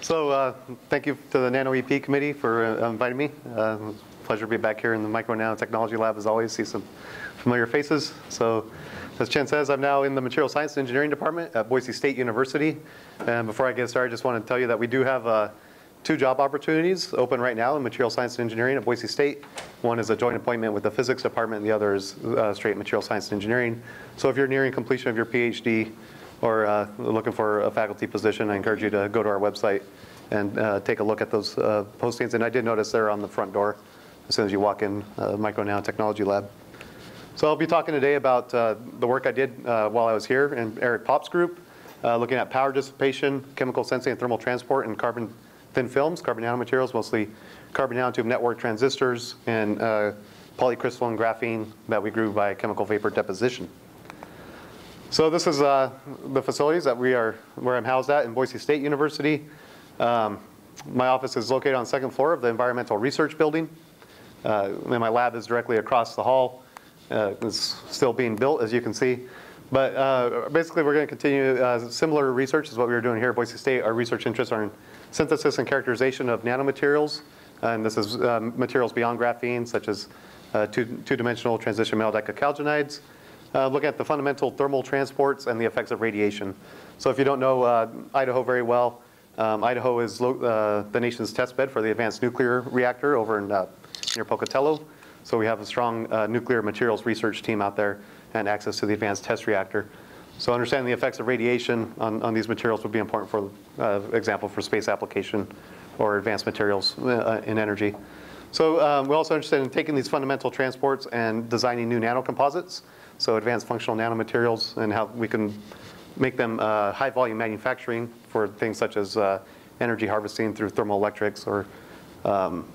So uh, thank you to the Nano EP committee for uh, inviting me. Uh, pleasure to be back here in the Micro Nanotechnology Lab as always. See some familiar faces. So as Chen says, I'm now in the Material Science and Engineering Department at Boise State University. And before I get started, I just want to tell you that we do have uh, two job opportunities open right now in Material Science and Engineering at Boise State. One is a joint appointment with the Physics Department, and the other is uh, straight Material Science and Engineering. So if you're nearing completion of your PhD, or uh, looking for a faculty position, I encourage you to go to our website and uh, take a look at those uh, postings. And I did notice they're on the front door as soon as you walk in uh, Micro Nanotechnology Lab. So I'll be talking today about uh, the work I did uh, while I was here in Eric Pop's group, looking at power dissipation, chemical sensing and thermal transport, and carbon thin films, carbon nanomaterials, mostly carbon nanotube network transistors, and polycrystalline graphene that we grew by chemical vapor deposition. So this is uh, the facilities that we are, where I'm housed at in Boise State University. Um, my office is located on the second floor of the Environmental Research Building. Uh, and my lab is directly across the hall. Uh, it's still being built, as you can see. But uh, basically, we're going to continue uh, similar research as what we were doing here at Boise State. Our research interests are in synthesis and characterization of nanomaterials. And this is um, materials beyond graphene, such as uh, two, two-dimensional transition metal dichalcogenides uh, looking at the fundamental thermal transports and the effects of radiation. So if you don't know uh, Idaho very well, um, Idaho is uh, the nation's test bed for the advanced nuclear reactor over in, uh, near Pocatello. So we have a strong uh, nuclear materials research team out there and access to the advanced test reactor. So understanding the effects of radiation on, on these materials would be important for uh, example for space application or advanced materials in energy. So um, we're also interested in taking these fundamental transports and designing new nanocomposites. So advanced functional nanomaterials and how we can make them uh, high volume manufacturing for things such as uh, energy harvesting through thermoelectrics or um,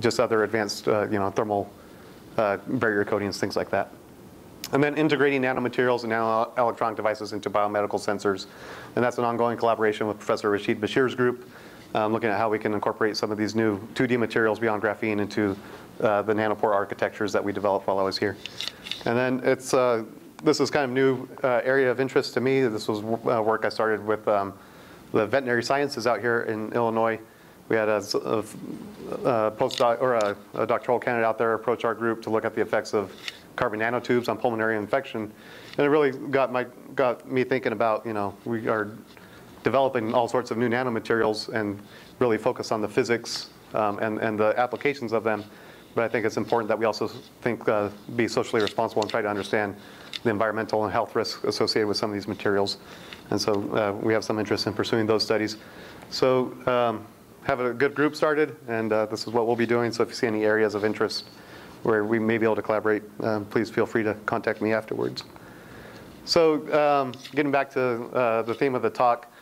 just other advanced uh, you know, thermal uh, barrier coatings, things like that. And then integrating nanomaterials and nanoelectronic devices into biomedical sensors. And that's an ongoing collaboration with Professor Rashid Bashir's group, um, looking at how we can incorporate some of these new 2D materials beyond graphene into uh, the nanopore architectures that we developed while I was here. And then it's, uh, this is kind of new uh, area of interest to me. This was uh, work I started with um, the veterinary sciences out here in Illinois. We had a, a, a postdoc or a, a, doctoral candidate out there approach our group to look at the effects of carbon nanotubes on pulmonary infection. And it really got, my, got me thinking about, you know, we are developing all sorts of new nanomaterials and really focus on the physics um, and, and the applications of them. But I think it's important that we also think, uh, be socially responsible and try to understand the environmental and health risks associated with some of these materials. And so uh, we have some interest in pursuing those studies. So um, have a good group started, and uh, this is what we'll be doing. So if you see any areas of interest where we may be able to collaborate, um, please feel free to contact me afterwards. So um, getting back to uh, the theme of the talk,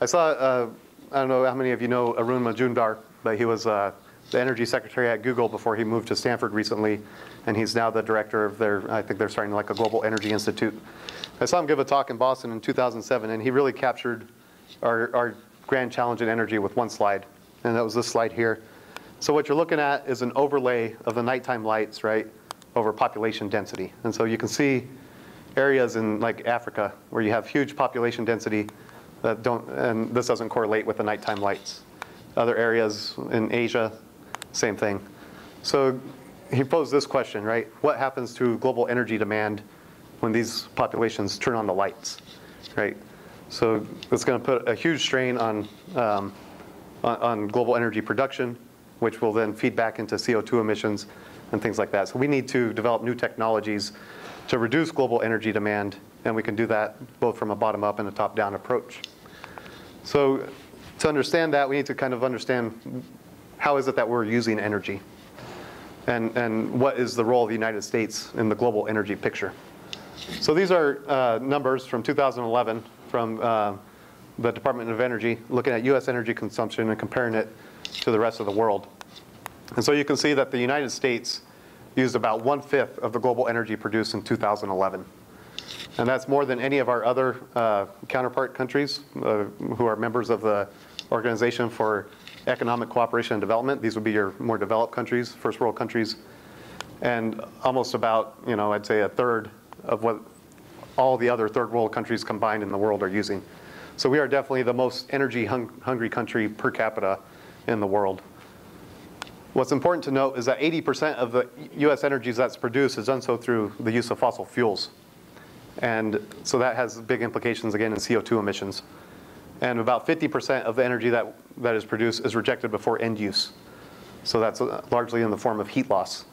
I saw, uh, I don't know how many of you know Arun Majumdar, but he was uh, the energy secretary at Google before he moved to Stanford recently, and he's now the director of their, I think they're starting like a global energy institute. I saw him give a talk in Boston in 2007, and he really captured our, our grand challenge in energy with one slide, and that was this slide here. So what you're looking at is an overlay of the nighttime lights, right, over population density. And so you can see areas in like Africa where you have huge population density that don't, and this doesn't correlate with the nighttime lights. Other areas in Asia same thing. So he posed this question, right? What happens to global energy demand when these populations turn on the lights, right? So it's going to put a huge strain on, um, on, on global energy production, which will then feed back into CO2 emissions and things like that. So we need to develop new technologies to reduce global energy demand, and we can do that both from a bottom-up and a top-down approach. So to understand that, we need to kind of understand how is it that we're using energy? And, and what is the role of the United States in the global energy picture? So these are uh, numbers from 2011 from uh, the Department of Energy looking at US energy consumption and comparing it to the rest of the world. And so you can see that the United States used about one-fifth of the global energy produced in 2011. And that's more than any of our other uh, counterpart countries uh, who are members of the Organization for economic cooperation and development. These would be your more developed countries, first world countries. And almost about, you know, I'd say a third of what all the other third world countries combined in the world are using. So we are definitely the most energy hung- hungry country per capita in the world. What's important to note is that 80% of the US energy that's produced is done so through the use of fossil fuels. And so that has big implications again in CO2 emissions. And about 50% of the energy that, that is produced is rejected before end use. So that's uh, largely in the form of heat loss.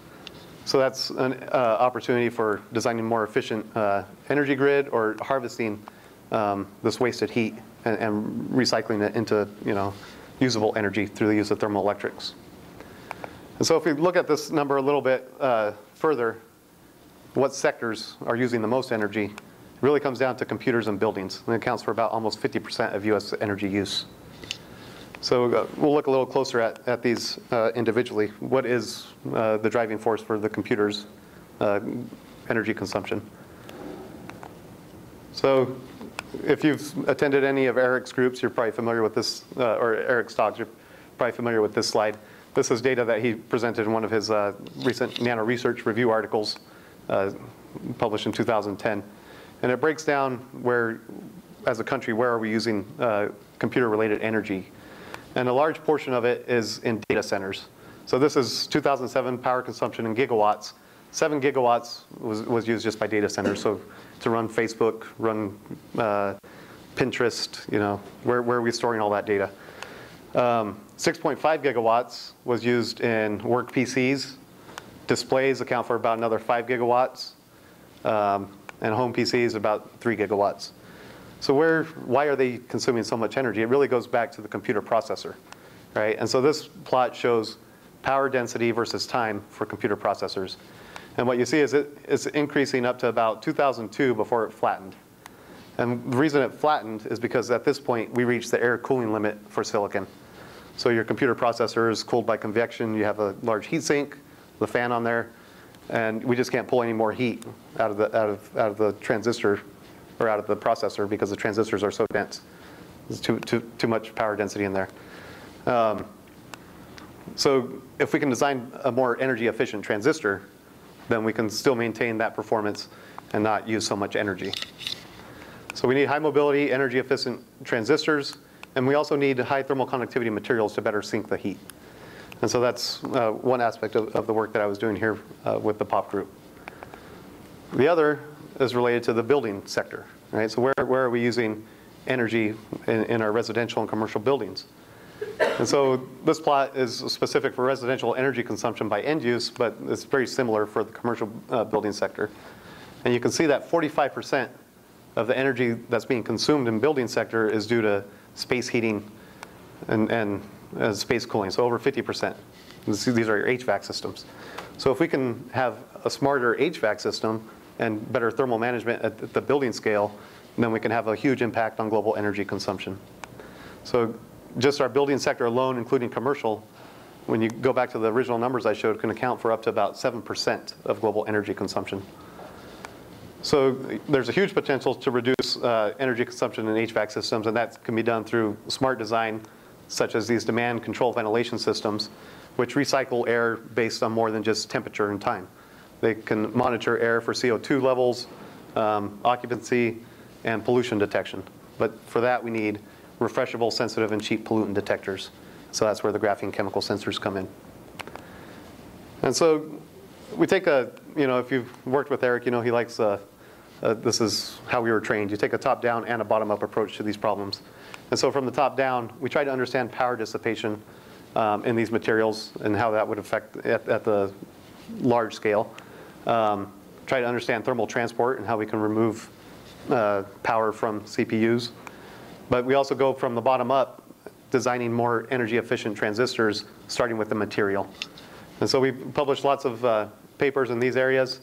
So that's an uh, opportunity for designing more efficient uh, energy grid or harvesting um, this wasted heat and, and recycling it into you know, usable energy through the use of thermoelectrics. And so if we look at this number a little bit uh, further, what sectors are using the most energy, really comes down to computers and buildings. And it accounts for about almost 50% of US energy use. So uh, we'll look a little closer at, at these uh, individually. What is uh, the driving force for the computer's uh, energy consumption? So if you've attended any of Eric's groups, you're probably familiar with this, uh, or Eric's talks, you're probably familiar with this slide. This is data that he presented in one of his uh, recent Nano Research Review articles published in 2010. And it breaks down where, as a country, where are we using uh, computer-related energy. And a large portion of it is in data centers. So this is 2007 power consumption in gigawatts. Seven gigawatts was, was used just by data centers. So to run Facebook, run uh, Pinterest, you know, where, where are we storing all that data? Um, 6.5 gigawatts was used in work PCs. Displays account for about another 5 gigawatts. Um, and home PCs about 3 gigawatts. So where, why are they consuming so much energy? It really goes back to the computer processor, right? And so this plot shows power density versus time for computer processors. And what you see is it, it's increasing up to about 2002 before it flattened. And the reason it flattened is because at this point we reached the air cooling limit for silicon. So your computer processor is cooled by convection. You have a large heat sink, the fan on there, and we just can't pull any more heat out of the out of out of the transistor or out of the processor because the transistors are so dense. There's too too too much power density in there. Um, so if we can design a more energy efficient transistor, then we can still maintain that performance and not use so much energy. So we need high mobility, energy efficient transistors. And we also need high thermal conductivity materials to better sink the heat. And so that's uh, one aspect of, of, the work that I was doing here uh, with the POP group. The other is related to the building sector, right? So where, where are we using energy in, in our residential and commercial buildings? And so this plot is specific for residential energy consumption by end use, but it's very similar for the commercial uh, building sector. And you can see that 45% of the energy that's being consumed in building sector is due to space heating and, and uh, space cooling, so over 50%. These are your HVAC systems. So if we can have a smarter HVAC system and better thermal management at the building scale, then we can have a huge impact on global energy consumption. So just our building sector alone, including commercial, when you go back to the original numbers I showed, can account for up to about 7% of global energy consumption. So there's a huge potential to reduce uh, energy consumption in HVAC systems, and that can be done through smart design, such as these demand control ventilation systems, which recycle air based on more than just temperature and time. They can monitor air for CO2 levels, um, occupancy, and pollution detection. But for that, we need refreshable, sensitive, and cheap pollutant detectors. So that's where the graphene chemical sensors come in. And so we take a, you know, if you've worked with Eric, you know he likes uh, uh, this is how we were trained. You take a top-down and a bottom-up approach to these problems. And so from the top down, we try to understand power dissipation um, in these materials and how that would affect at, at the large scale. Um, try to understand thermal transport and how we can remove uh, power from CPUs. But we also go from the bottom up, designing more energy efficient transistors, starting with the material. And so we published lots of uh, papers in these areas.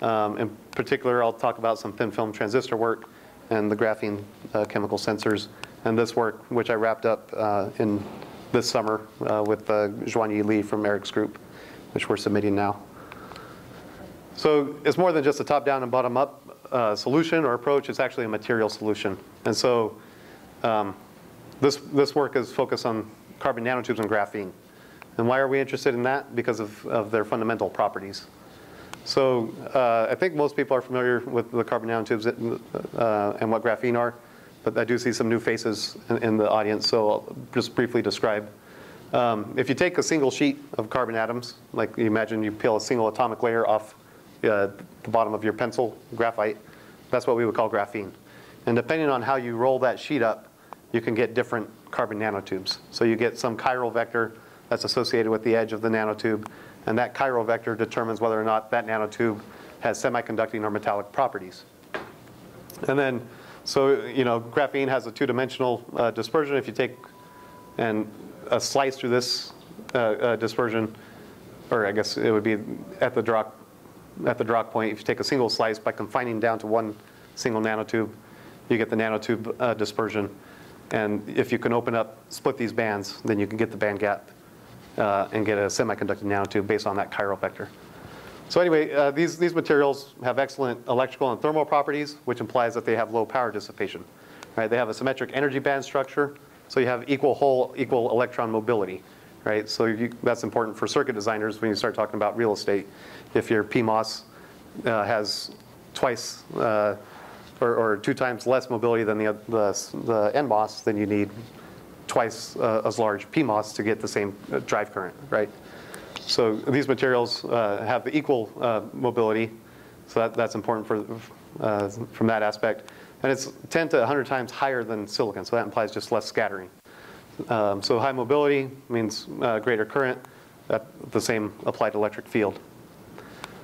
Um, in particular, I'll talk about some thin film transistor work and the graphene uh, chemical sensors, and this work, which I wrapped up uh, in this summer uh, with uh, Zhuanyi Li from Eric's group, which we're submitting now. So it's more than just a top-down and bottom-up uh, solution or approach. It's actually a material solution. And so um, this, this work is focused on carbon nanotubes and graphene. And why are we interested in that? Because of, of their fundamental properties. So uh, I think most people are familiar with the carbon nanotubes uh, and what graphene are. But I do see some new faces in, in the audience, so I'll just briefly describe. Um, if you take a single sheet of carbon atoms, like you imagine you peel a single atomic layer off uh, the bottom of your pencil, graphite, that's what we would call graphene. And depending on how you roll that sheet up, you can get different carbon nanotubes. So you get some chiral vector that's associated with the edge of the nanotube, and that chiral vector determines whether or not that nanotube has semiconducting or metallic properties. And then, so, you know, graphene has a two-dimensional uh, dispersion. If you take and a slice through this uh, uh, dispersion, or I guess it would be at the drop at the Dirac point, if you take a single slice by confining down to one single nanotube, you get the nanotube uh, dispersion. And if you can open up, split these bands, then you can get the band gap uh, and get a semiconductor nanotube based on that chiral vector. So anyway, uh, these, these materials have excellent electrical and thermal properties, which implies that they have low power dissipation. Right? They have a symmetric energy band structure, so you have equal hole, equal electron mobility. Right? So you, that's important for circuit designers when you start talking about real estate. If your PMOS uh, has twice uh, or, or, two times less mobility than the, the, the NMOS, then you need twice uh, as large PMOS to get the same uh, drive current, right? So these materials uh, have the equal uh, mobility, so that, that's important for, uh, from that aspect. And it's 10 to 100 times higher than silicon, so that implies just less scattering. Um, so high mobility means uh, greater current at the same applied electric field.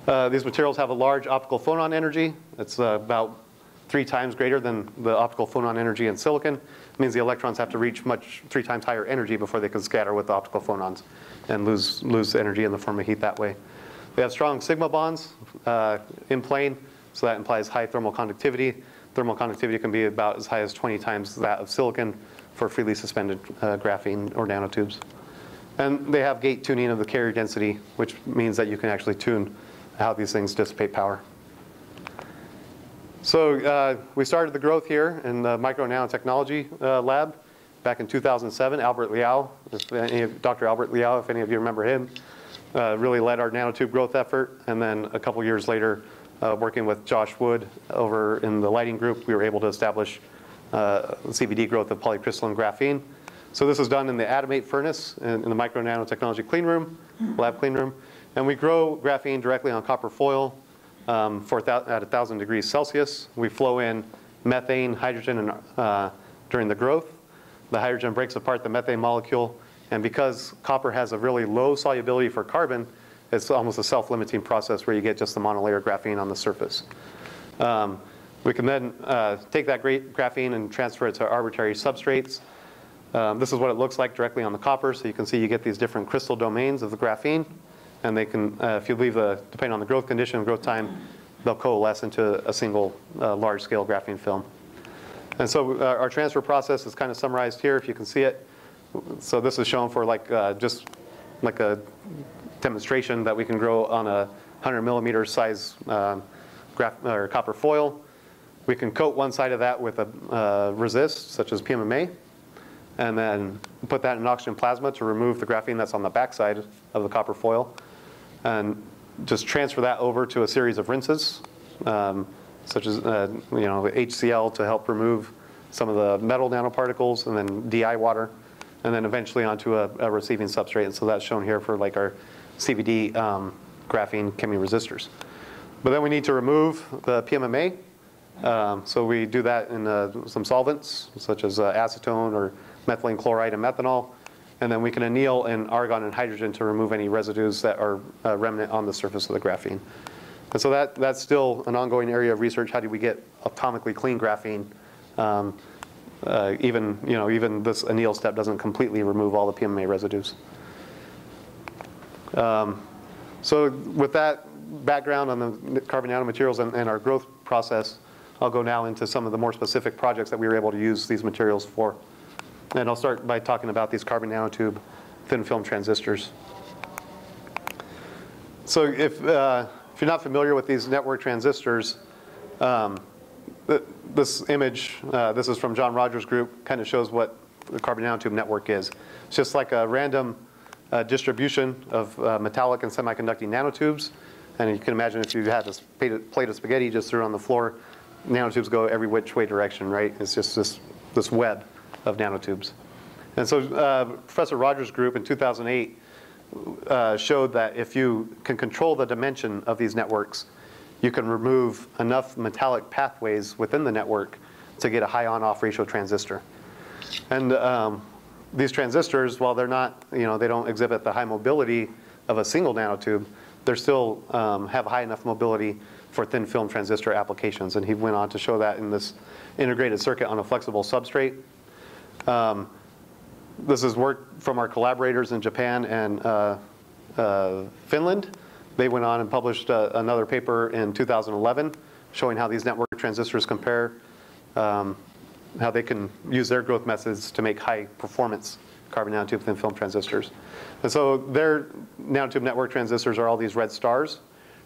Uh, these materials have a large optical phonon energy. It's uh, about three times greater than the optical phonon energy in silicon. It means the electrons have to reach much three times higher energy before they can scatter with the optical phonons and lose, lose energy in the form of heat that way. We have strong sigma bonds uh, in plane, so that implies high thermal conductivity. Thermal conductivity can be about as high as 20 times that of silicon for freely suspended uh, graphene or nanotubes. And they have gate tuning of the carrier density, which means that you can actually tune how these things dissipate power. So uh, we started the growth here in the Micro Nanotechnology uh, Lab back in 2007. Albert Liao, of, Dr. Albert Liao, if any of you remember him, uh, really led our nanotube growth effort. And then a couple years later, uh, working with Josh Wood over in the Lyding group, we were able to establish uh, CVD growth of polycrystalline graphene. So this is done in the Atomate furnace in, in the Micro Nanotechnology clean room, lab clean room. And we grow graphene directly on copper foil um, for at 1,000 degrees Celsius. We flow in methane, hydrogen, and, uh, during the growth. The hydrogen breaks apart the methane molecule, and because copper has a really low solubility for carbon, it's almost a self-limiting process where you get just the monolayer graphene on the surface. Um, we can then uh, take that graphene and transfer it to arbitrary substrates. Um, this is what it looks like directly on the copper. So you can see you get these different crystal domains of the graphene. And they can, uh, if you leave the, depending on the growth condition, and growth time, they'll coalesce into a single uh, large-scale graphene film. And so uh, our transfer process is kind of summarized here, if you can see it. So this is shown for like uh, just like a demonstration that we can grow on a 100 millimeter size um, graph, or copper foil. We can coat one side of that with a uh, resist, such as PMMA, and then put that in oxygen plasma to remove the graphene that's on the backside of the copper foil and just transfer that over to a series of rinses, um, such as uh, you know HCl to help remove some of the metal nanoparticles, and then DI water, and then eventually onto a, a receiving substrate. And so that's shown here for like our CVD um, graphene chemiresistors. But then we need to remove the PMMA. Um, so we do that in uh, some solvents, such as uh, acetone or methylene chloride and methanol. And then we can anneal in argon and hydrogen to remove any residues that are uh, remnant on the surface of the graphene. And so that, that's still an ongoing area of research. How do we get atomically clean graphene? Um, uh, even, you know, even this anneal step doesn't completely remove all the PMMA residues. Um, so with that background on the carbon nanomaterials and, and our growth process, I'll go now into some of the more specific projects that we were able to use these materials for. And I'll start by talking about these carbon nanotube thin film transistors. So if, uh, if you're not familiar with these network transistors, um, th this image, uh, this is from John Rogers' group, kind of shows what the carbon nanotube network is. It's just like a random uh, distribution of uh, metallic and semiconducting nanotubes. And you can imagine if you had this plate of spaghetti just threw on the floor, nanotubes go every which way direction, right? It's just this, this web of nanotubes. And so uh, Professor Rogers' group in 2008 uh, showed that if you can control the dimension of these networks, you can remove enough metallic pathways within the network to get a high on-off ratio transistor. And um, these transistors, while they're not, you know, they don't exhibit the high mobility of a single nanotube, they still um, have high enough mobility for thin film transistor applications. And he went on to show that in this integrated circuit on a flexible substrate. Um, this is work from our collaborators in Japan and uh, uh, Finland. They went on and published uh, another paper in 2011 showing how these network transistors compare, um, how they can use their growth methods to make high performance carbon nanotube thin film transistors. And so their nanotube network transistors are all these red stars,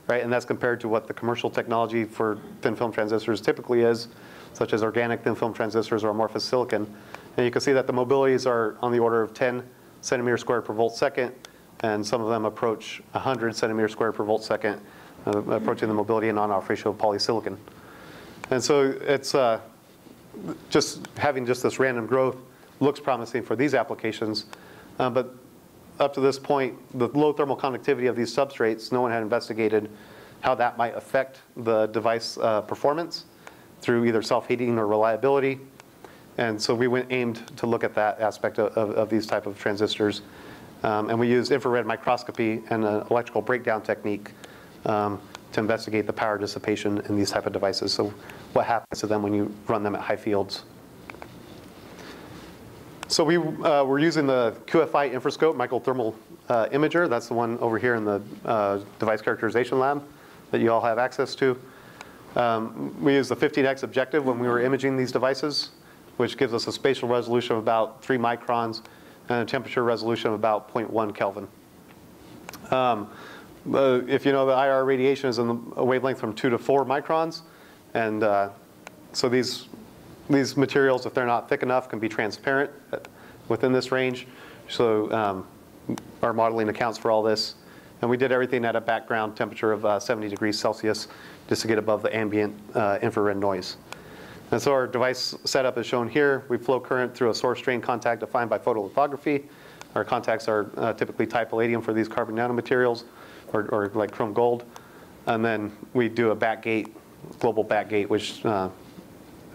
right? And that's compared to what the commercial technology for thin film transistors typically is, such as organic thin film transistors or amorphous silicon. And you can see that the mobilities are on the order of 10 centimeters squared per volt second, and some of them approach 100 centimeters squared per volt second, uh, approaching the mobility and on-off ratio of polysilicon. And so it's uh, just having just this random growth looks promising for these applications, uh, but up to this point, the low thermal conductivity of these substrates, no one had investigated how that might affect the device uh, performance through either self-heating or reliability. And so we went aimed to look at that aspect of, of, of these type of transistors. Um, and we used infrared microscopy and an electrical breakdown technique um, to investigate the power dissipation in these type of devices. So what happens to them when you run them at high fields. So we uh, were using the QFI infrascope microthermal uh, imager. That's the one over here in the uh, device characterization lab that you all have access to. Um, we used the 15x objective when we were imaging these devices which gives us a spatial resolution of about 3 microns and a temperature resolution of about 0.1 Kelvin. Um, uh, if you know the IR radiation is in a wavelength from 2 to 4 microns, and uh, so these, these materials, if they're not thick enough, can be transparent within this range. So um, our modeling accounts for all this. And we did everything at a background temperature of uh, 70 degrees Celsius just to get above the ambient uh, infrared noise. And so our device setup is shown here. We flow current through a source drain contact defined by photolithography. Our contacts are uh, typically type palladium for these carbon nanomaterials or, or like chrome gold. And then we do a back gate, global back gate, which uh,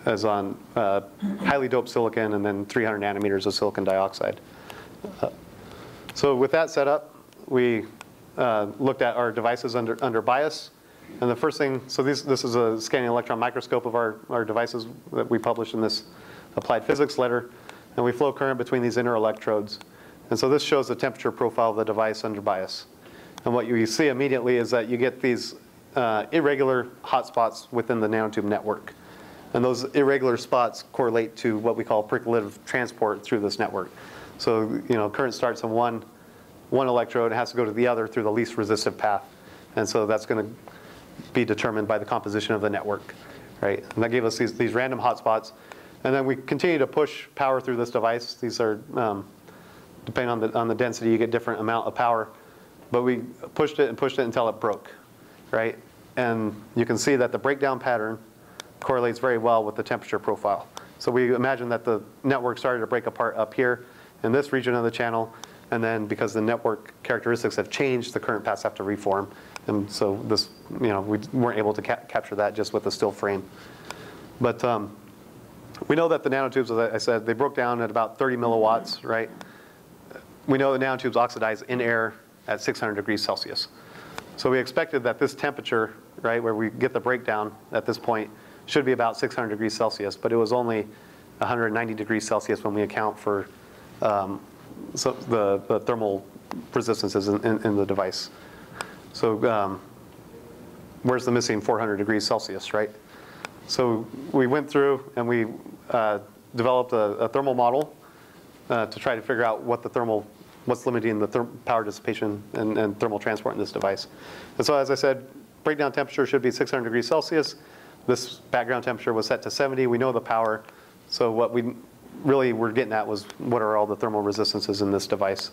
is on uh, highly doped silicon and then 300 nanometers of silicon dioxide. So with that setup, we uh, looked at our devices under, under bias. And the first thing, so this, this is a scanning electron microscope of our, our devices that we published in this applied physics letter. And we flow current between these inner electrodes. And so this shows the temperature profile of the device under bias. And what you see immediately is that you get these uh, irregular hotspots within the nanotube network. And those irregular spots correlate to what we call percolative transport through this network. So, you know, current starts on one, one electrode, it has to go to the other through the least resistive path. And so that's going to be determined by the composition of the network, right? And that gave us these, these random hotspots. And then we continue to push power through this device. These are, um, depending on the, on the density, you get different amount of power. But we pushed it and pushed it until it broke, right? And you can see that the breakdown pattern correlates very well with the temperature profile. So we imagine that the network started to break apart up here in this region of the channel. And then because the network characteristics have changed, the current paths have to reform. And so this, you know, we weren't able to ca capture that just with a still frame. But um, we know that the nanotubes, as I said, they broke down at about 30 milliwatts, right? We know the nanotubes oxidize in air at 600 degrees Celsius. So we expected that this temperature, right, where we get the breakdown at this point, should be about 600 degrees Celsius, but it was only 190 degrees Celsius when we account for um, so the, the, thermal resistances in, in, in the device. So um, where's the missing 400 degrees Celsius, right? So we went through and we uh, developed a, a, thermal model uh, to try to figure out what the thermal, what's limiting the power dissipation and, and, thermal transport in this device. And so as I said, breakdown temperature should be 600 degrees Celsius. This background temperature was set to 70. We know the power. So what we really were getting at was what are all the thermal resistances in this device?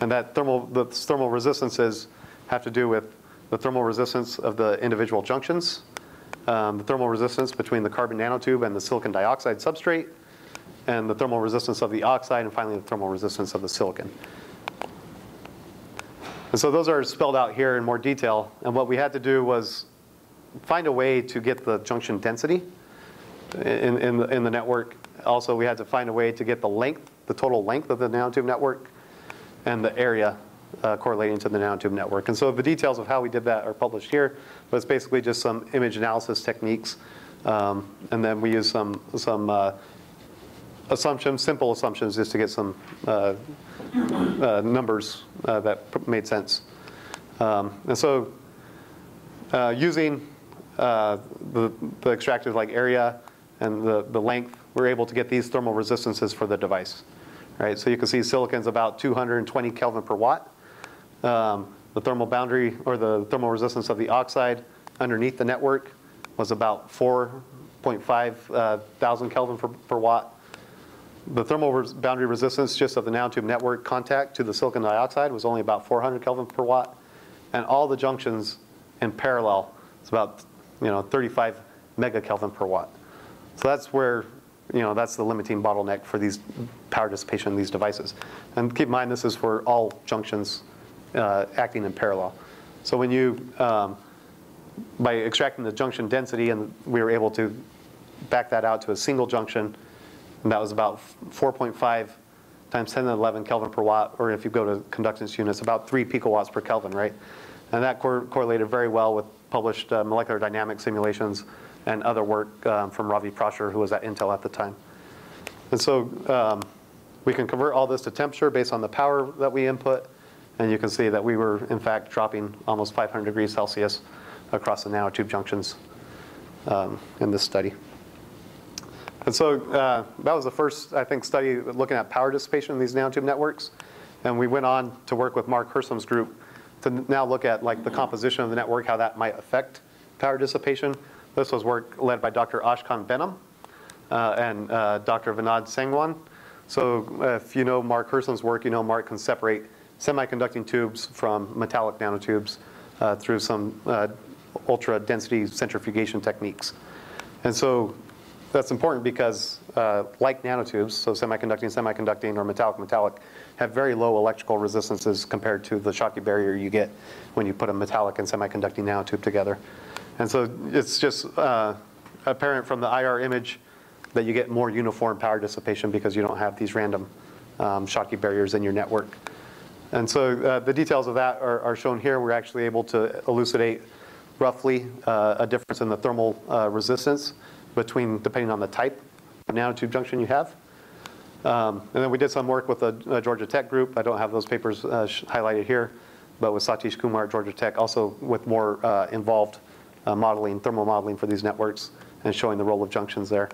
And that thermal, the thermal resistances have to do with the thermal resistance of the individual junctions um, the thermal resistance between the carbon nanotube and the silicon dioxide substrate, and the thermal resistance of the oxide, and finally the thermal resistance of the silicon. And so those are spelled out here in more detail. And what we had to do was find a way to get the junction density in, in, the, in the network. Also, we had to find a way to get the length, the total length of the nanotube network, and the area uh, correlating to the nanotube network. And so the details of how we did that are published here, but it's basically just some image analysis techniques. Um, and then we use some, some uh, assumptions, simple assumptions, just to get some uh, uh numbers uh, that made sense. Um, and so uh, using the, the extracted like area and the, the length, we're able to get these thermal resistances for the device. Right, so you can see silicon's about 220 Kelvin per watt. Um, the thermal boundary or the thermal resistance of the oxide underneath the network was about 4.5 uh, thousand Kelvin per, per, watt. The thermal res boundary resistance just of the nanotube network contact to the silicon dioxide was only about 400 Kelvin per watt. And all the junctions in parallel, it's about you know 35 megakelvin per watt. So that's where you know that's the limiting bottleneck for these power dissipation in these devices. And keep in mind this is for all junctions uh, acting in parallel. So when you, um, by extracting the junction density, and we were able to back that out to a single junction, and that was about 4.5 times 10 to the 11 Kelvin per watt, or if you go to conductance units, about 3 picowatts per Kelvin, right? And that cor correlated very well with published uh, molecular dynamic simulations and other work um, from Ravi Prasher, who was at Intel at the time. And so um, we can convert all this to temperature based on the power that we input, and you can see that we were, in fact, dropping almost 500 degrees Celsius across the nanotube junctions um, in this study. And so uh, that was the first, I think, study looking at power dissipation in these nanotube networks. And we went on to work with Mark Hersam's group to now look at like the composition of the network, how that might affect power dissipation. This was work led by Dr. Ashkan Behnam uh, and uh, Dr. Vinod Sangwan. So if you know Mark Hersam's work, you know Mark can separate semiconducting tubes from metallic nanotubes uh, through some uh, ultra density centrifugation techniques. And so that's important because uh, like nanotubes, so semiconducting, semiconducting, or metallic, metallic, have very low electrical resistances compared to the Schottky barrier you get when you put a metallic and semiconducting nanotube together. And so it's just uh, apparent from the IR image that you get more uniform power dissipation because you don't have these random um, Schottky barriers in your network. And so uh, the details of that are, are, shown here. We're actually able to elucidate roughly uh, a difference in the thermal uh, resistance between, depending on the type of nanotube junction you have. Um, and then we did some work with the Georgia Tech group. I don't have those papers uh, highlighted here, but with Satish Kumar at Georgia Tech, also with more uh, involved uh, modeling, thermal modeling for these networks and showing the role of junctions there.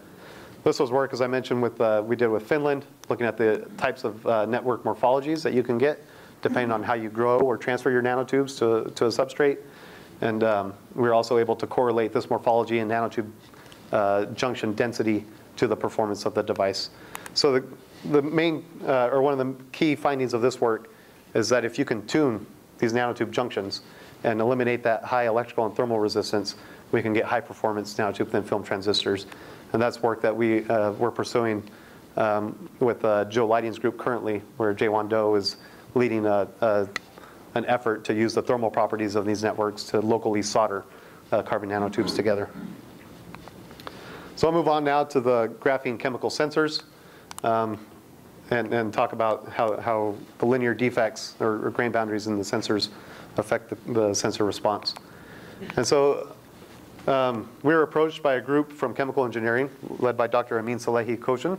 This was work, as I mentioned, with we did with Finland, looking at the types of network morphologies that you can get depending on how you grow or transfer your nanotubes to, to a substrate. And um, we are also able to correlate this morphology and nanotube uh, junction density to the performance of the device. So the, the main, uh, or one of the key findings of this work is that if you can tune these nanotube junctions and eliminate that high electrical and thermal resistance, we can get high performance nanotube thin film transistors. And that's work that we, uh, we're pursuing um, with uh, Joe Lyding's group currently, where Jaewon Do is leading a, a, an effort to use the thermal properties of these networks to locally solder uh, carbon nanotubes together. So I'll move on now to the graphene chemical sensors um, and, and, talk about how, how the linear defects or, or, grain boundaries in the sensors affect the, the sensor response. And so um, we were approached by a group from chemical engineering led by Dr. Amin Salehi-Khojin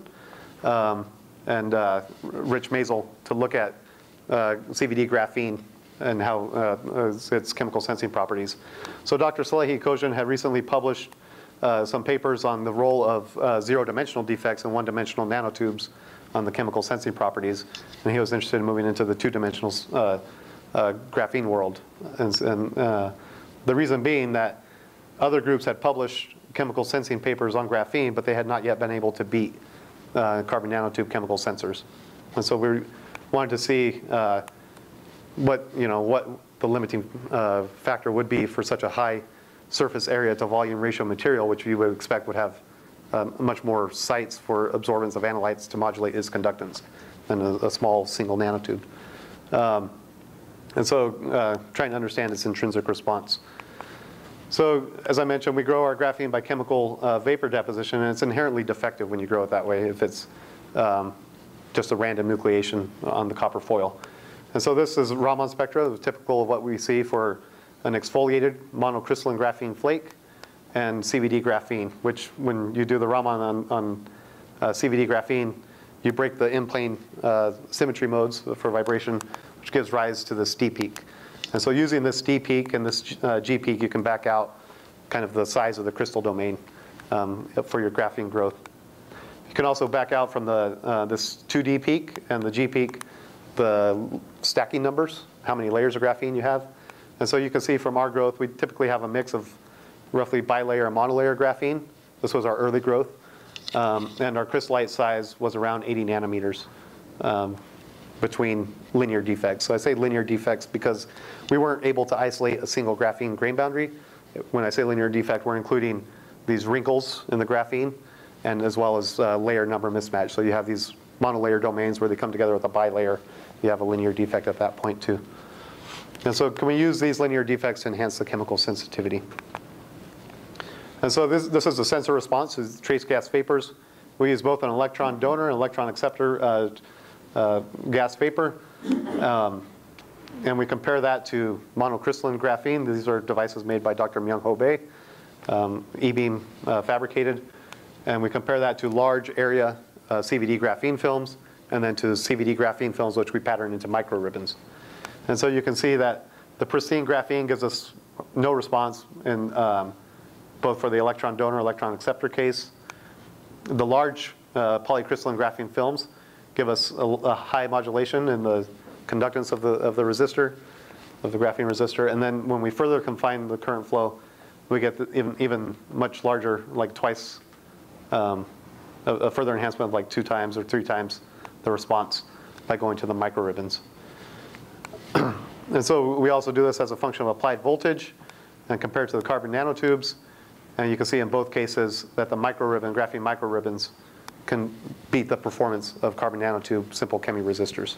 um, and uh, Rich Masel to look at CVD graphene and how uh, its chemical sensing properties. So Dr. Salehi-Khojin had recently published uh, some papers on the role of uh, zero-dimensional defects in one-dimensional nanotubes on the chemical sensing properties, and he was interested in moving into the two-dimensional uh, uh, graphene world. And, and the reason being that other groups had published chemical sensing papers on graphene, but they had not yet been able to beat carbon nanotube chemical sensors. And so we wanted to see uh, what, you know, what the limiting uh, factor would be for such a high surface area to volume ratio material, which you would expect would have um, much more sites for absorbance of analytes to modulate its conductance than a, a small single nanotube. Um, and so uh, trying to understand its intrinsic response. So as I mentioned, we grow our graphene by chemical uh, vapor deposition, and it's inherently defective when you grow it that way if it's um, just a random nucleation on the copper foil. And so this is Raman spectra, typical of what we see for an exfoliated monocrystalline graphene flake and CVD graphene, which when you do the Raman on, on uh, CVD graphene, you break the in-plane uh, symmetry modes for vibration, which gives rise to this D peak. And so using this D peak and this uh, G peak, you can back out kind of the size of the crystal domain um, for your graphene growth. You can also back out from the uh, this 2D peak and the G peak the stacking numbers, how many layers of graphene you have. And so you can see from our growth, we typically have a mix of roughly bilayer and monolayer graphene. This was our early growth. Um, and our crystallite size was around 80 nanometers um, between linear defects. So I say linear defects because we weren't able to isolate a single graphene grain boundary. When I say linear defect, we're including these wrinkles in the graphene and as well as uh, layer number mismatch. So you have these monolayer domains where they come together with a bilayer. You have a linear defect at that point too. And so can we use these linear defects to enhance the chemical sensitivity? And so this, this is a sensor response to trace gas vapors. We use both an electron donor and electron acceptor uh, uh, gas vapor. Um, and we compare that to monocrystalline graphene. These are devices made by Dr. Myung Ho Bae, um, E-beam uh, fabricated. And we compare that to large area uh, CVD graphene films and then to CVD graphene films, which we pattern into micro ribbons. And so you can see that the pristine graphene gives us no response in um, both for the electron donor, electron acceptor case. The large uh, polycrystalline graphene films give us a, a, high modulation in the conductance of the, of the resistor, of the graphene resistor. And then when we further confine the current flow, we get even, even much larger, like twice, um, a, a further enhancement of like two times or three times the response by going to the micro ribbons. and so we also do this as a function of applied voltage and compared to the carbon nanotubes. And you can see in both cases that the micro ribbon, graphene micro ribbons, can beat the performance of carbon nanotube simple chemi resistors.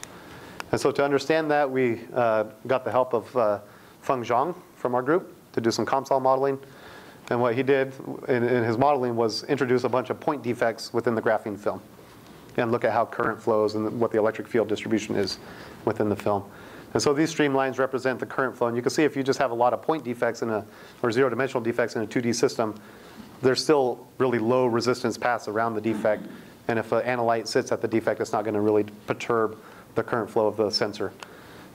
And so to understand that, we uh, got the help of uh, Feng Xiong from our group to do some COMSOL modeling. And what he did in, in his modeling was introduce a bunch of point defects within the graphene film and look at how current flows and what the electric field distribution is within the film. And so these streamlines represent the current flow. And you can see if you just have a lot of point defects in a, or zero dimensional defects in a 2D system, there's still really low resistance paths around the defect. And if an analyte sits at the defect, it's not going to really perturb the current flow of the sensor.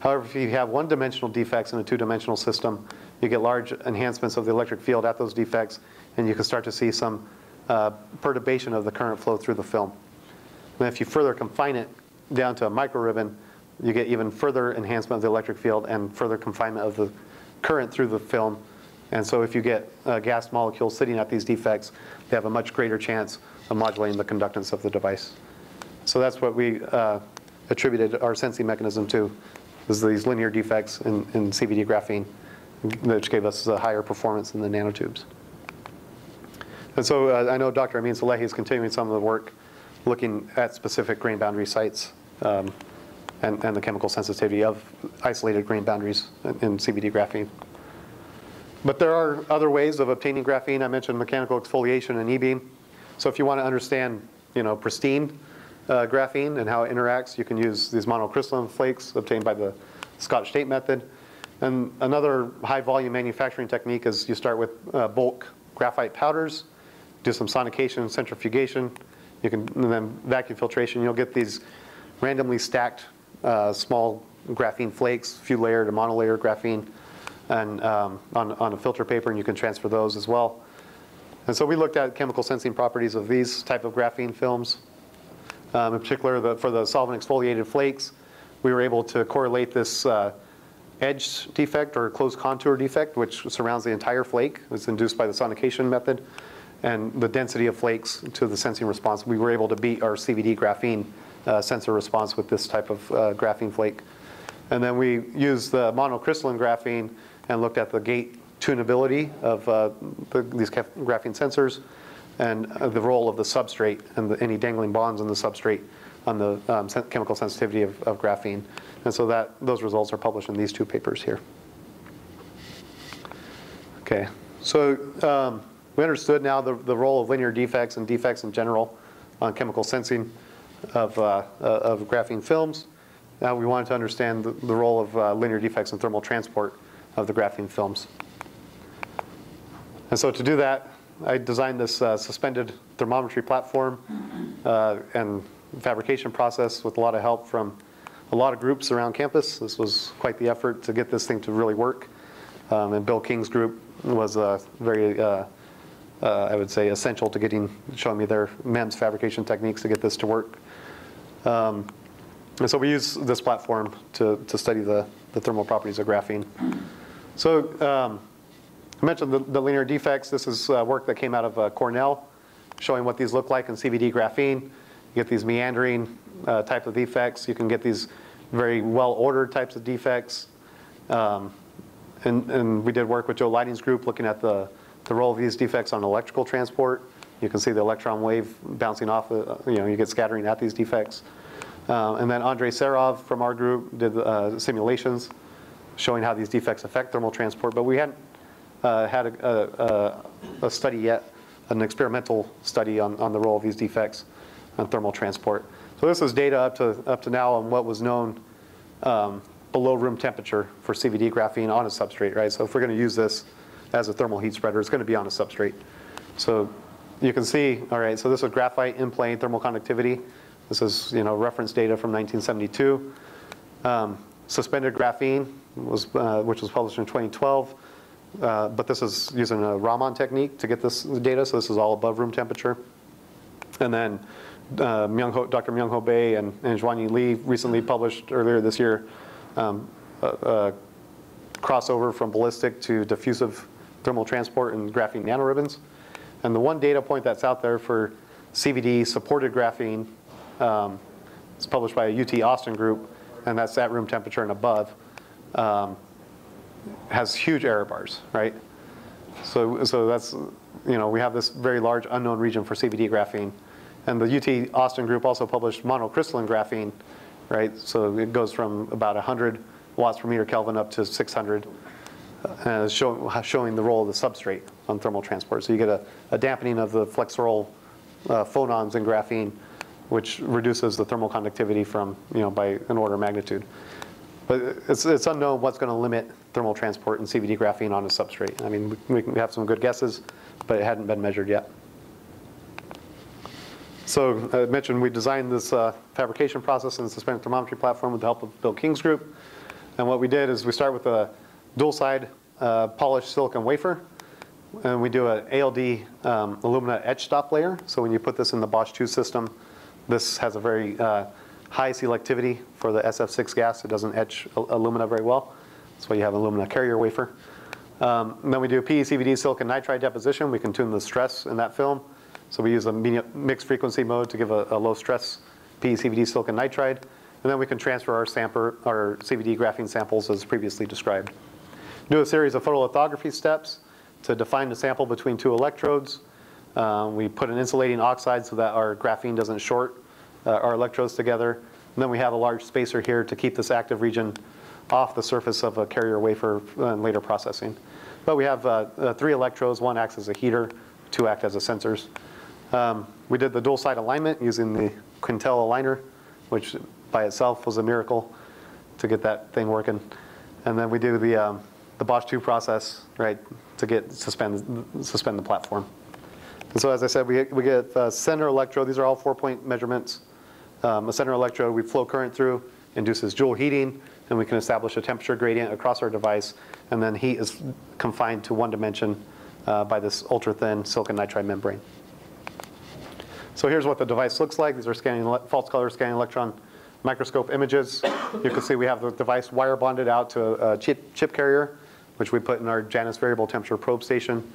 However, if you have one dimensional defects in a two dimensional system, you get large enhancements of the electric field at those defects, and you can start to see some uh, perturbation of the current flow through the film. And if you further confine it down to a microribbon, you get even further enhancement of the electric field and further confinement of the current through the film. And so if you get a gas molecules sitting at these defects, they have a much greater chance of modulating the conductance of the device. So that's what we uh, attributed our sensing mechanism to, is these linear defects in, in CVD graphene, which gave us a higher performance in the nanotubes. And so uh, I know Dr. Amin Salehi is continuing some of the work looking at specific grain boundary sites um, and, and, the chemical sensitivity of isolated grain boundaries in, CVD graphene. But there are other ways of obtaining graphene. I mentioned mechanical exfoliation and e-beam. So if you want to understand, you know, pristine uh, graphene and how it interacts, you can use these monocrystalline flakes obtained by the Scotch tape method. And another high volume manufacturing technique is you start with uh, bulk graphite powders, do some sonication and centrifugation, you can then vacuum filtration. You'll get these randomly stacked uh, small graphene flakes, few layered to monolayer graphene, and um, on, on a filter paper, and you can transfer those as well. And so we looked at chemical sensing properties of these type of graphene films. Um, in particular, the, for the solvent exfoliated flakes, we were able to correlate this uh, edge defect or closed contour defect, which surrounds the entire flake. It's induced by the sonication method and the density of flakes to the sensing response. We were able to beat our CVD graphene uh, sensor response with this type of uh, graphene flake. And then we used the monocrystalline graphene and looked at the gate tunability of uh, the, these graphene sensors, and uh, the role of the substrate and the, any dangling bonds in the substrate on the um, chemical sensitivity of, of, graphene. And so that those results are published in these two papers here. Okay, so um, we understood now the, the role of linear defects and defects in general on chemical sensing of, uh, uh, of graphene films. Now we wanted to understand the, the role of uh, linear defects in thermal transport of the graphene films. And so to do that, I designed this uh, suspended thermometry platform uh, and fabrication process with a lot of help from a lot of groups around campus. This was quite the effort to get this thing to really work. Um, and Bill King's group was uh, very, uh, uh, I would say, essential to getting, showing me their MEMS fabrication techniques to get this to work. Um, and so we use this platform to, to study the, the thermal properties of graphene. So um, I mentioned the, the, linear defects. This is uh, work that came out of uh, Cornell, showing what these look like in CVD graphene. Get these meandering uh, type of defects. You can get these very well-ordered types of defects. Um, and, and, we did work with Joe Lyding's group looking at the, the role of these defects on electrical transport. You can see the electron wave bouncing off, the, you know, you get scattering at these defects. Uh, and then Andrei Serov from our group did uh, simulations showing how these defects affect thermal transport, but we hadn't uh, had a, a, a, study yet, an experimental study on, on the role of these defects on thermal transport. So this is data up to, up to now on what was known um, below room temperature for CVD graphene on a substrate, right? So if we're going to use this as a thermal heat spreader, it's going to be on a substrate. So you can see, all right, so this is graphite in plane thermal conductivity. This is you know reference data from 1972. Um, suspended graphene, was, uh, which was published in 2012. Uh, but this is using a Raman technique to get this data, so this is all above room temperature. And then uh, Myung-ho, Dr. Myung-ho Bae and, and Zhuanyi Li recently published earlier this year um, a, a crossover from ballistic to diffusive thermal transport in graphene nanoribbons. And the one data point that's out there for CVD supported graphene um, it's published by a UT Austin group, and that's at room temperature and above. Um, has huge error bars, right? So, so that's, you know, we have this very large unknown region for CVD graphene. And the UT Austin group also published monocrystalline graphene, right? So it goes from about 100 watts per meter Kelvin up to 600, uh, show, showing the role of the substrate on thermal transport. So you get a, a dampening of the flexural uh, phonons in graphene which reduces the thermal conductivity from, you know, by an order of magnitude. But it's, it's unknown what's going to limit thermal transport in CVD graphene on a substrate. I mean, we, we have some good guesses, but it hadn't been measured yet. So I mentioned we designed this uh, fabrication process and suspended thermometry platform with the help of Bill King's group. And what we did is we start with a dual side uh, polished silicon wafer. And we do an ALD um, alumina etch stop layer. So when you put this in the Bosch 2 system, this has a very uh, high selectivity for the SF6 gas. It doesn't etch alumina very well. That's why you have an alumina carrier wafer. Um, then we do a PECVD silicon nitride deposition. We can tune the stress in that film. So we use a mixed frequency mode to give a, a low stress PECVD silicon nitride. And then we can transfer our, sample, our CVD graphene samples as previously described. Do a series of photolithography steps to define the sample between two electrodes. Um, we put an insulating oxide so that our graphene doesn't short uh, our electrodes together. And then we have a large spacer here to keep this active region off the surface of a carrier wafer and later processing. But we have uh, uh, three electrodes. One acts as a heater, two act as a sensors. Um, we did the dual side alignment using the Quintel aligner, which by itself was a miracle to get that thing working. And then we do the, um, the Bosch 2 process, right, to get suspend, suspend the platform. And so as I said, we, we get a center electrode. These are all four-point measurements. Um, a center electrode we flow current through, induces Joule heating, and we can establish a temperature gradient across our device. And then heat is confined to one dimension uh, by this ultra-thin silicon nitride membrane. So here's what the device looks like. These are scanning false color scanning electron microscope images. You can see we have the device wire bonded out to a chip, chip carrier, which we put in our Janis variable temperature probe station.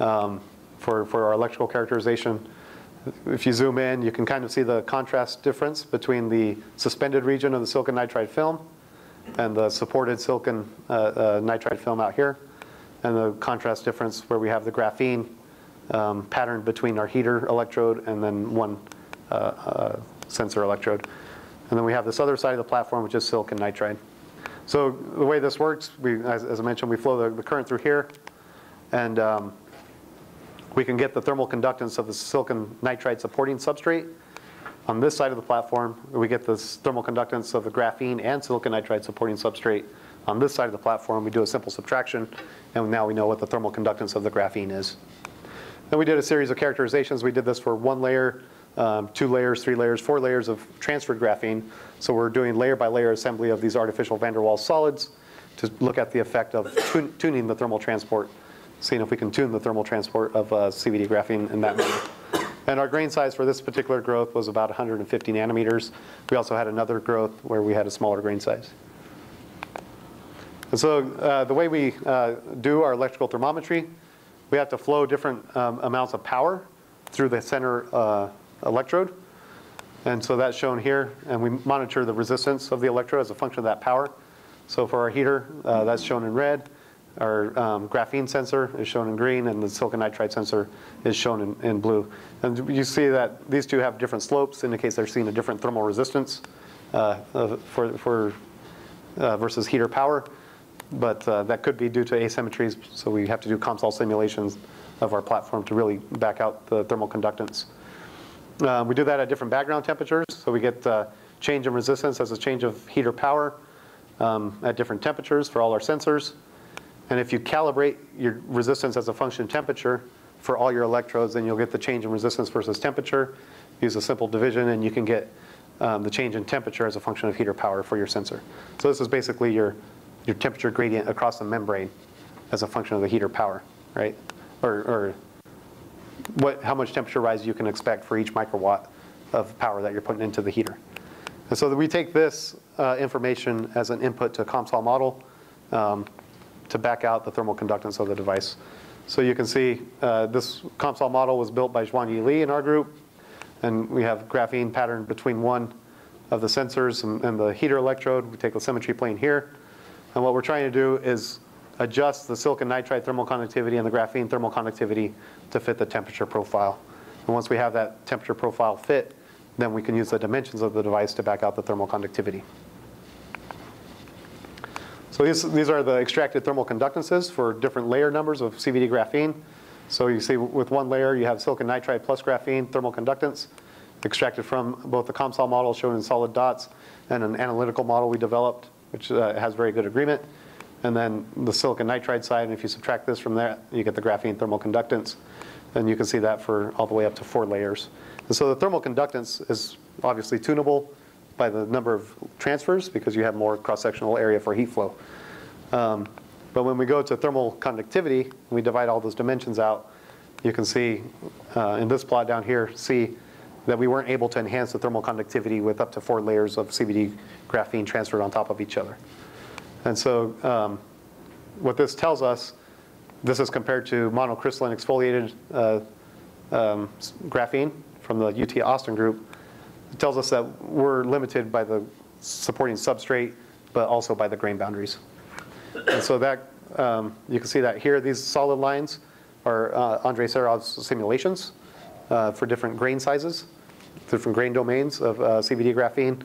Um, for, for our electrical characterization. If you zoom in, you can kind of see the contrast difference between the suspended region of the silicon nitride film and the supported silicon uh, uh, nitride film out here. and the contrast difference where we have the graphene um, pattern between our heater electrode and then one uh, uh, sensor electrode. And then we have this other side of the platform, which is silicon nitride. So the way this works, we, as, as I mentioned, we flow the, the current through here, and um, we can get the thermal conductance of the silicon nitride supporting substrate. On this side of the platform, we get the thermal conductance of the graphene and silicon nitride supporting substrate. On this side of the platform, we do a simple subtraction, and now we know what the thermal conductance of the graphene is. Then we did a series of characterizations. We did this for one layer, um, two layers, three layers, four layers of transferred graphene. So we're doing layer by layer assembly of these artificial van der Waals solids to look at the effect of tun tuning the thermal transport, seeing if we can tune the thermal transport of uh, CVD graphene in that manner. And our grain size for this particular growth was about 150 nanometers. We also had another growth where we had a smaller grain size. And so uh, the way we uh, do our electrical thermometry, we have to flow different um, amounts of power through the center uh, electrode. And so that's shown here. And we monitor the resistance of the electrode as a function of that power. So for our heater, uh, that's shown in red. Our um, graphene sensor is shown in green, and the silicon nitride sensor is shown in, in, blue. And you see that these two have different slopes, indicates they're seeing a different thermal resistance uh, for, for uh, versus heater power. But uh, that could be due to asymmetries, so we have to do COMSOL simulations of our platform to really back out the thermal conductance. Uh, we do that at different background temperatures, so we get uh, change in resistance as a change of heater power um, at different temperatures for all our sensors. And if you calibrate your resistance as a function of temperature for all your electrodes, then you'll get the change in resistance versus temperature. Use a simple division, and you can get um, the change in temperature as a function of heater power for your sensor. So this is basically your, your temperature gradient across the membrane as a function of the heater power, right? Or, or what, how much temperature rise you can expect for each microwatt of power that you're putting into the heater. And so we take this uh, information as an input to a COMSOL model. Um, to back out the thermal conductance of the device. So you can see uh, this COMSOL model was built by Xuanyi Li in our group. And we have graphene pattern between one of the sensors and, and the heater electrode. We take the symmetry plane here. And what we're trying to do is adjust the silicon nitride thermal conductivity and the graphene thermal conductivity to fit the temperature profile. And once we have that temperature profile fit, then we can use the dimensions of the device to back out the thermal conductivity. So these, these are the extracted thermal conductances for different layer numbers of CVD graphene. So you see with one layer, you have silicon nitride plus graphene thermal conductance extracted from both the COMSOL model shown in solid dots and an analytical model we developed, which uh, has very good agreement. And then the silicon nitride side, and if you subtract this from that, you get the graphene thermal conductance. And you can see that for all the way up to four layers. And so the thermal conductance is obviously tunable by the number of transfers because you have more cross-sectional area for heat flow. Um, but when we go to thermal conductivity, we divide all those dimensions out, you can see uh, in this plot down here, see that we weren't able to enhance the thermal conductivity with up to four layers of CVD graphene transferred on top of each other. And so um, what this tells us, this is compared to monocrystalline exfoliated uh, um, graphene from the UT Austin group. It tells us that we're limited by the supporting substrate, but also by the grain boundaries. And so that, um, you can see that here, these solid lines are uh, Andrei Serov's simulations uh, for different grain sizes, different grain domains of uh, CVD graphene.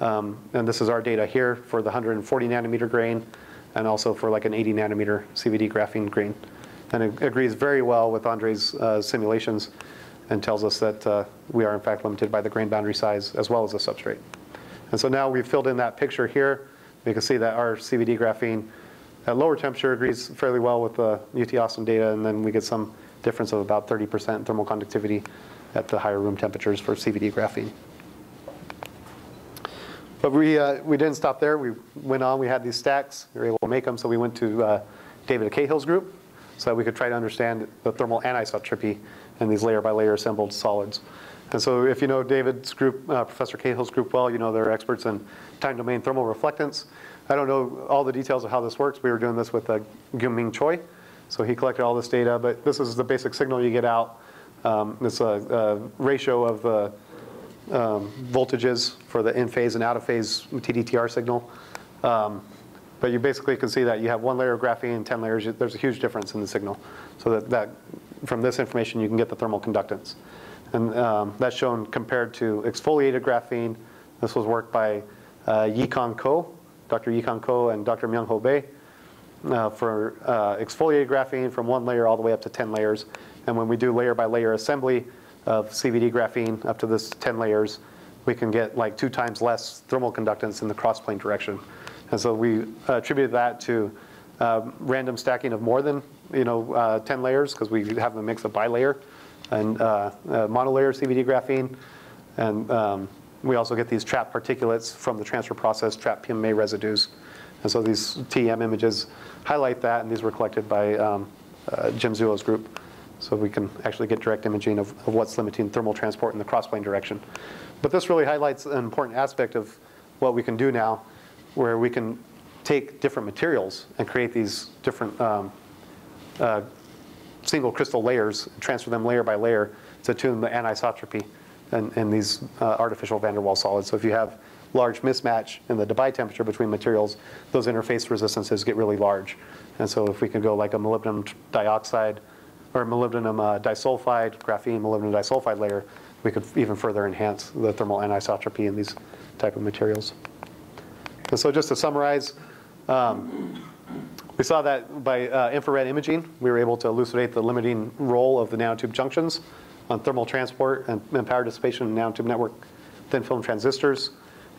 Um, and this is our data here for the 140 nanometer grain and also for like an 80 nanometer CVD graphene grain. And it agrees very well with Andre's uh, simulations and tells us that uh, we are in fact limited by the grain boundary size as well as the substrate. And so now we've filled in that picture here. You can see that our CVD graphene at lower temperature agrees fairly well with the UT Austin data, and then we get some difference of about 30% thermal conductivity at the higher room temperatures for CVD graphene. But we, uh, we didn't stop there. We went on. We had these stacks. We were able to make them, so we went to uh, David Cahill's group so that we could try to understand the thermal anisotropy in these layer by layer assembled solids. And so if you know David's group, uh, Professor Cahill's group well, you know they're experts in time domain thermal reflectance. I don't know all the details of how this works. We were doing this with uh, Gyuming Choi. So he collected all this data, but this is the basic signal you get out. Um, it's a, a, ratio of the um, voltages for the in phase and out of phase TDTR signal. Um, But you basically can see that you have one layer of graphene, and 10 layers, there's a huge difference in the signal. So that, that from this information, you can get the thermal conductance. And um, that's shown compared to exfoliated graphene. This was work by uh, Ko, Dr. Yikon Ko and Dr. Myung Ho Bae uh, for uh, exfoliated graphene from one layer all the way up to 10 layers. And when we do layer by layer assembly of CVD graphene up to this 10 layers, we can get like two times less thermal conductance in the cross-plane direction. And so we attributed that to uh, random stacking of more than you know uh, 10 layers because we have a mix of bilayer and uh, uh, monolayer CVD graphene. And um, we also get these trapped particulates from the transfer process, trapped PMMA residues. And so these TEM images highlight that, and these were collected by um, uh, Jim Zuo's group. So we can actually get direct imaging of, of what's limiting thermal transport in the crossplane direction. But this really highlights an important aspect of what we can do now, where we can take different materials and create these different um, uh, single crystal layers, transfer them layer by layer to tune the anisotropy in, in these uh, artificial van der Waals solids. So if you have large mismatch in the Debye temperature between materials, those interface resistances get really large. And so if we can go like a molybdenum dioxide or molybdenum uh, disulfide, graphene molybdenum disulfide layer, we could even further enhance the thermal anisotropy in these type of materials. And so just to summarize, um, we saw that by uh, infrared imaging, we were able to elucidate the limiting role of the nanotube junctions on thermal transport and, and power dissipation in nanotube network thin film transistors,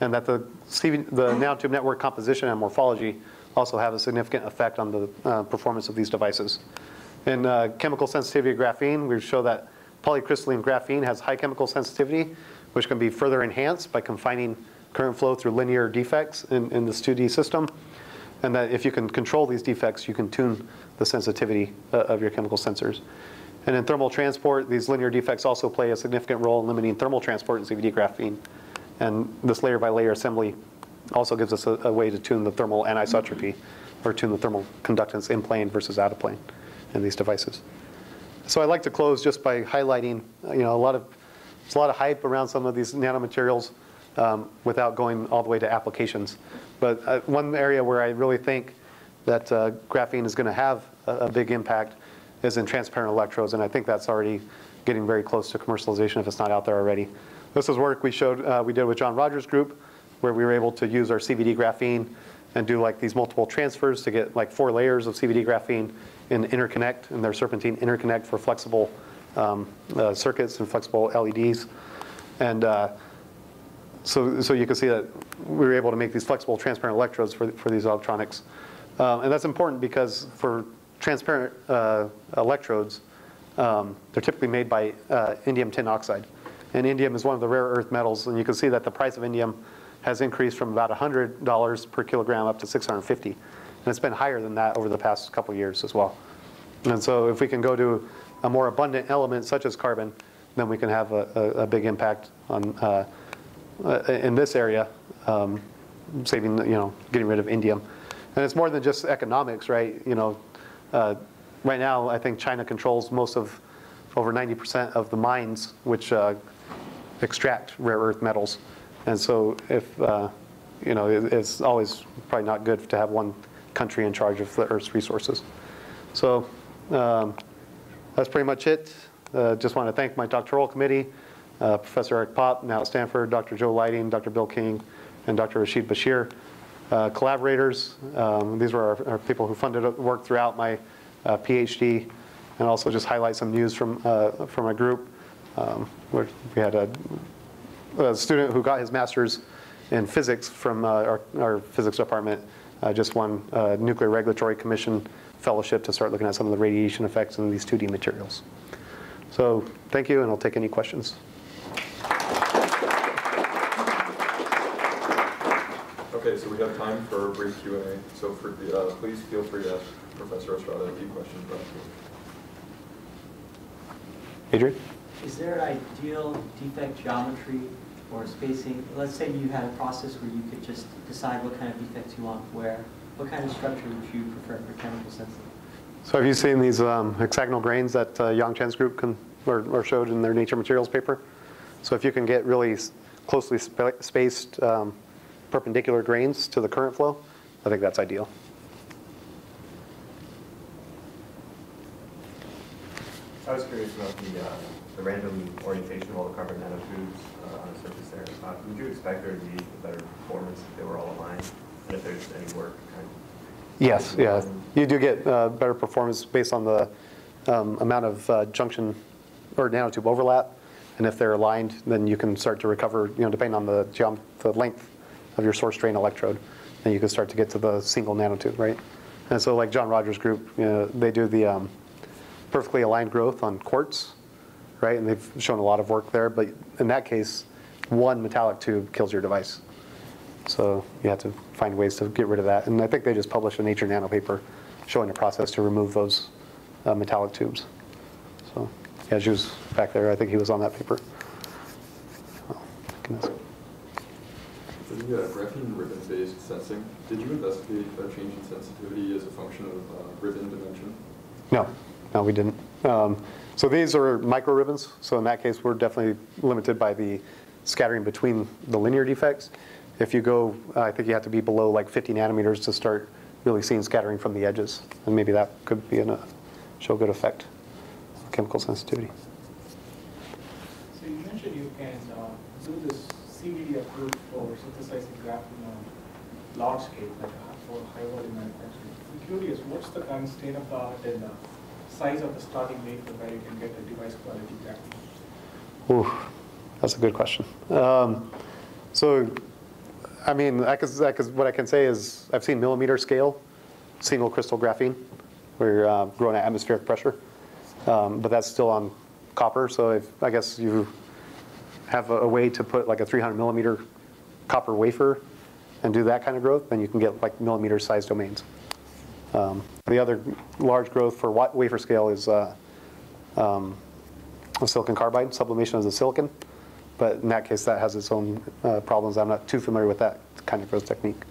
and that the, CV, the nanotube network composition and morphology also have a significant effect on the uh, performance of these devices. In uh, chemical sensitivity of graphene, we show that polycrystalline graphene has high chemical sensitivity, which can be further enhanced by confining current flow through linear defects in, in this 2D system. And that if you can control these defects, you can tune the sensitivity uh, of your chemical sensors. And in thermal transport, these linear defects also play a significant role in limiting thermal transport in CVD graphene. And this layer by layer assembly also gives us a, a way to tune the thermal anisotropy or tune the thermal conductance in plane versus out of plane in these devices. So I'd like to close just by highlighting, you know, a lot of, there's a lot of hype around some of these nanomaterials um, without going all the way to applications. But uh, one area where I really think that uh, graphene is going to have a, a, big impact is in transparent electrodes, and I think that's already getting very close to commercialization if it's not out there already. This is work we showed uh, we did with John Rogers' group, where we were able to use our CVD graphene and do like these multiple transfers to get like four layers of CVD graphene in interconnect, in their serpentine interconnect for flexible um, uh, circuits and flexible LEDs. And uh, so, so you can see that we were able to make these flexible transparent electrodes for, for these electronics. Um, and that's important because for transparent uh, electrodes, um, they're typically made by uh, indium tin oxide. And indium is one of the rare earth metals, and you can see that the price of indium has increased from about $100 per kilogram up to 650. And it's been higher than that over the past couple years as well. And so if we can go to a more abundant element such as carbon, then we can have a, a, a big impact on uh, uh, in this area, um, saving, you know, getting rid of indium. And it's more than just economics, right? You know, uh, right now I think China controls most of, over 90% of the mines which uh, extract rare earth metals. And so if, uh, you know, it, it's always probably not good to have one country in charge of the Earth's resources. So um, that's pretty much it. Uh, just want to thank my doctoral committee uh, Professor Eric Pop, now at Stanford, Dr. Joe Lyding, Dr. Bill King, and Dr. Rashid Bashir. Uh, collaborators, um, these were our, our, people who funded work throughout my uh, PhD, and also just highlight some news from, uh, from a group. Um, where we had a, a, student who got his master's in physics from uh, our, our, physics department, uh, just won a Nuclear Regulatory Commission fellowship to start looking at some of the radiation effects in these 2D materials. So thank you, and I'll take any questions. Okay, so we have time for a brief Q&A. So for the, uh, please feel free to ask Professor Estrada any questions about Adrian? Is there an ideal defect geometry or spacing? Let's say you had a process where you could just decide what kind of defects you want where. What kind of structure would you prefer for chemical sensing? So have you seen these um, hexagonal grains that uh, Yang Chen's group can, or, or, showed in their Nature Materials paper? So if you can get really closely sp spaced um, perpendicular grains to the current flow, I think that's ideal. I was curious about the, uh, the random orientation of all the carbon nanotubes uh, on the surface there. Would you expect there to be a better performance if they were all aligned? And if there's any work kind of? Yes, yeah. You do get uh, better performance based on the um, amount of uh, junction or nanotube overlap. And if they're aligned, then you can start to recover, you know, depending on the geom, the length of your source drain electrode, then you can start to get to the single nanotube, right? And so like John Rogers' group, you know, they do the um, perfectly aligned growth on quartz, right? And they've shown a lot of work there, but in that case, one metallic tube kills your device. So you have to find ways to get rid of that. And I think they just published a Nature Nano paper showing a process to remove those uh, metallic tubes. So, yeah, Ju's back there. I think he was on that paper. Oh, goodness. The uh, graphene ribbon-based sensing, did you investigate a change in sensitivity as a function of uh, ribbon dimension? No, no, we didn't. Um, So these are micro ribbons. So in that case, we're definitely limited by the scattering between the linear defects. If you go, uh, I think you have to be below like 50 nanometers to start really seeing scattering from the edges. And maybe that could be a, show good effect on chemical sensitivity. So you mentioned you can uh, do this CVD approach for synthesizing graphene on large scale, like for high volume manufacturing. I'm curious, what's the current state of the art and the size of the starting wafer where you can get a device quality graphene? Ooh, that's a good question. Um, so, I mean, I I what I can say is I've seen millimeter scale single crystal graphene. We're uh, growing at atmospheric pressure, um, but that's still on copper. So if, I guess you have a, a way to put like a 300 millimeter copper wafer and do that kind of growth, then you can get like millimeter sized domains. Um, the other large growth for wafer scale is uh, um, silicon carbide, sublimation of the silicon. But in that case, that has its own uh, problems. I'm not too familiar with that kind of growth technique.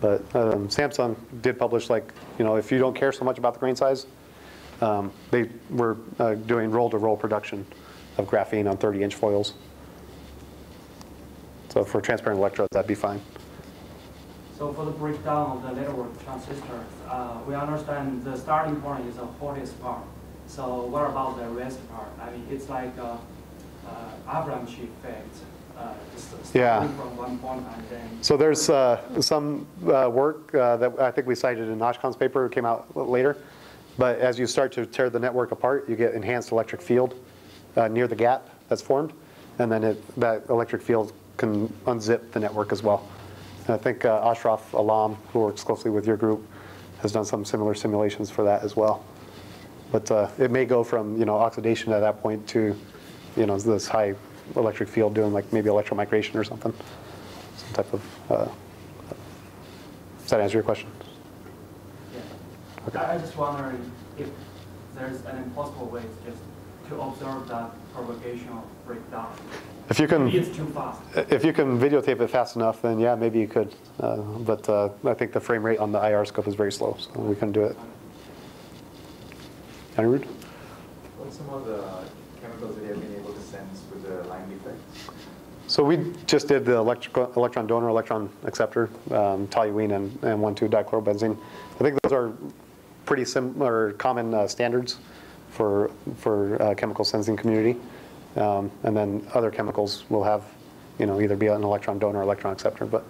But um, Samsung did publish, like, you know, if you don't care so much about the grain size, um, they were uh, doing roll-to-roll production of graphene on 30-inch foils. So for transparent electrodes, that'd be fine. So for the breakdown of the network transistors, uh, we understand the starting point is the hottest part. So what about the rest part? I mean, it's like uh, avalanche effect. Uh, Yeah. starting from one point and then So there's uh, some uh, work uh, that I think we cited in Ashkan's paper, it came out later. But as you start to tear the network apart, you get enhanced electric field uh, near the gap that's formed. And then it, that electric field can unzip the network as well. And I think uh, Ashraf Alam, who works closely with your group, has done some similar simulations for that as well. But uh, it may go from, you know, oxidation at that point to, you know, this high electric field doing like maybe electromigration or something. Some type of, uh, does that answer your question? Yeah. I, I just wondering if there's an impossible way to just to observe that propagation of breakdown. If you Maybe can, it's too fast. if you can videotape it fast enough, then yeah, maybe you could. Uh, But uh, I think the frame rate on the IR scope is very slow, so we couldn't do it. Anirudh? What some of the chemicals that you have been able to sense with defects? So we just did the electrical, electron donor, electron acceptor, um, toluene and, and 1,2-dichlorobenzene. I think those are pretty similar, common uh, standards for, for uh, chemical sensing community. Um, and then other chemicals will have, you know, either be an electron donor or electron acceptor. But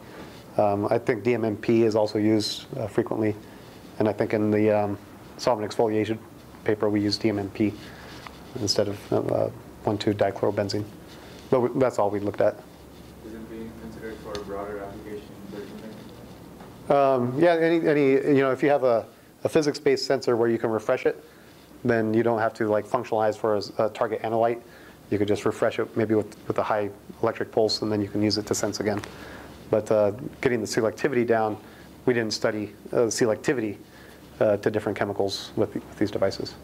um, I think DMMP is also used uh, frequently. And I think in the um, solvent exfoliation paper, we use DMMP instead of uh, 1,2-dichlorobenzene. But that's all we looked at. Is it being considered for a broader application? Um, Yeah, any, any, you know, if you have a, a physics-based sensor where you can refresh it, then you don't have to like functionalize for a target analyte. You could just refresh it maybe with, with a high electric pulse, and then you can use it to sense again. But uh, getting the selectivity down, we didn't study uh, selectivity uh, to different chemicals with, with these devices.